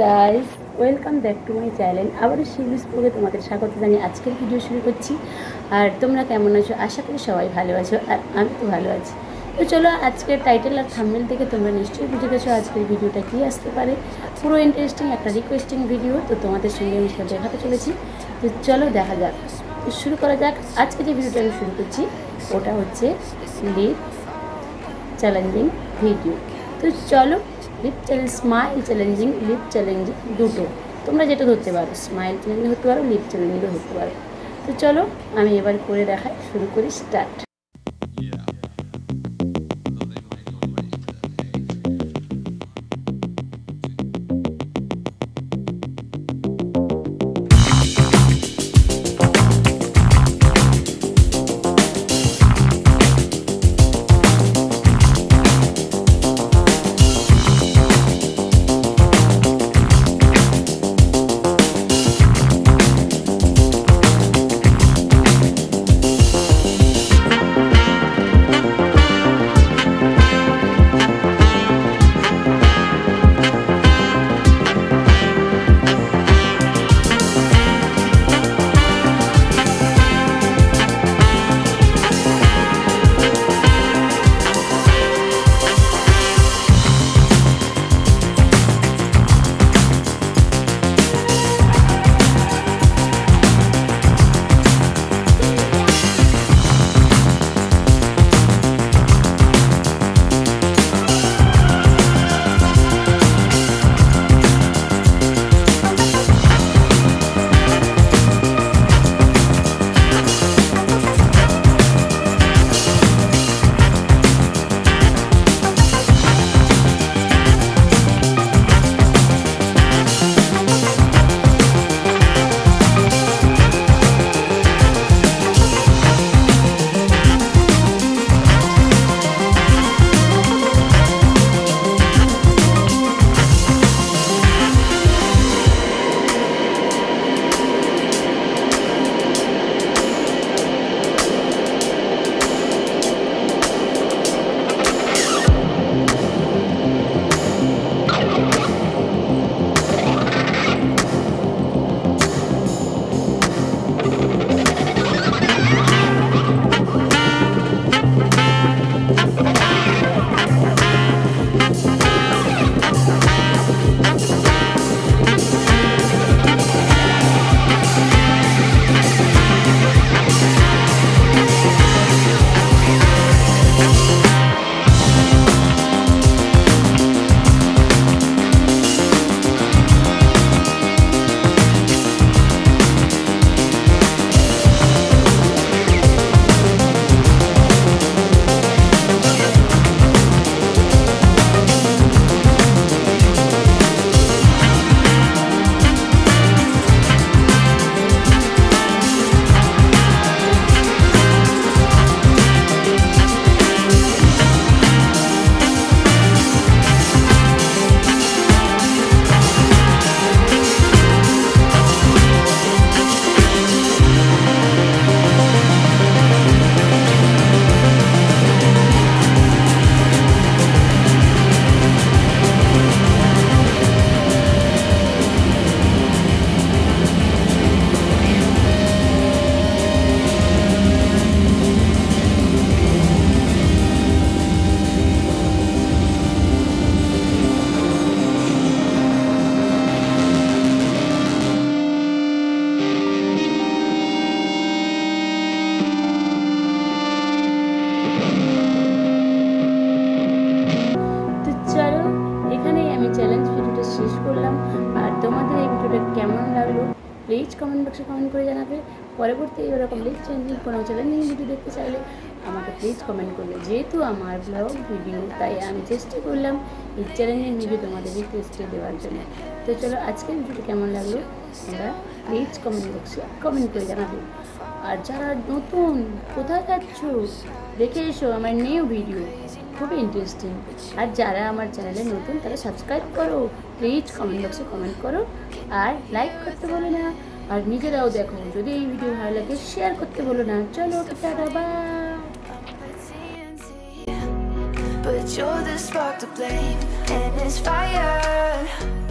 Guys welcome back to my channel আবারও শিলিস ব্লগে তোমাদের স্বাগত জানিয়ে আজকের ভিডিও শুরু করছি। আর তোমরা কেমন আছো? আশা করি সবাই ভালো আছো, আর আমি তো ভালো আছি। তো চলো আজকের টাইটেল আর থাম্বনেল থেকে তোমরা নিশ্চয়ই বুঝে গেছো আজকের ভিডিওটা কী আসতে পারে। পুরো ইন্টারেস্টিং একটা রিকোয়েস্টিং ভিডিও তো তোমাদের সঙ্গে আমি সেটা দেখাতে চলেছি। তো চলো দেখা যাক। তো শুরু করা যাক। আজকে যে ভিডিওটা আমি শুরু করছি, ওটা হচ্ছে লিপ চ্যালেঞ্জিং ভিডিও তো চলো lip challenge smile challenging lip challenging দুটো। তোমরা যেটা ধরতে পারো স্মাইল চ্যালেঞ্জিং হতে পারো লিপ চ্যালেঞ্জিংও হতে পারো। তো চলো, আমি এবার করে দেখাই, শুরু করি স্টার্ট আমি চ্যালেঞ্জ ভিডিওটা শেষ করলাম। আর তোমাদের এই ভিডিওটা কেমন লাগল? প্লিজ কমেন্ট বক্সে কমেন্ট করে জানাবে। পরবর্তী এরকম লিপ চ্যালেঞ্জিং কোনো চ্যালেঞ্জিং ভিডিও দেখতে চাইলে আমাকে প্লিজ কমেন্ট করবে। যেহেতু আমার ব্লগ ভিডিও তাই আমি চেষ্টা করলাম এই চ্যালেঞ্জিং ভিডিও তোমাদের রিকোয়েস্টে দেওয়ার জন্য। তো চলো আজকের ভিডিওটা কেমন লাগল? তোমরা প্লিজ কমেন্ট বক্সে কমেন্ট করে জানাবে। আর যারা নতুন, কোথায় যাচ্ছ? দেখে এসো আমার নিউ ভিডিও খুবই ইন্টারেস্টিং আর যারা আমার চ্যানেলে নতুন তারা সাবস্ক্রাইব করো। প্লিজ কমেন্ট বক্সে কমেন্ট করো। আর লাইক করতে বলো না। আর নিজেরাও দেখো যদি এই ভিডিও ভালো লাগে শেয়ার করতে বলো না। চলো tata bye But you're the spark to blame, and it's fire.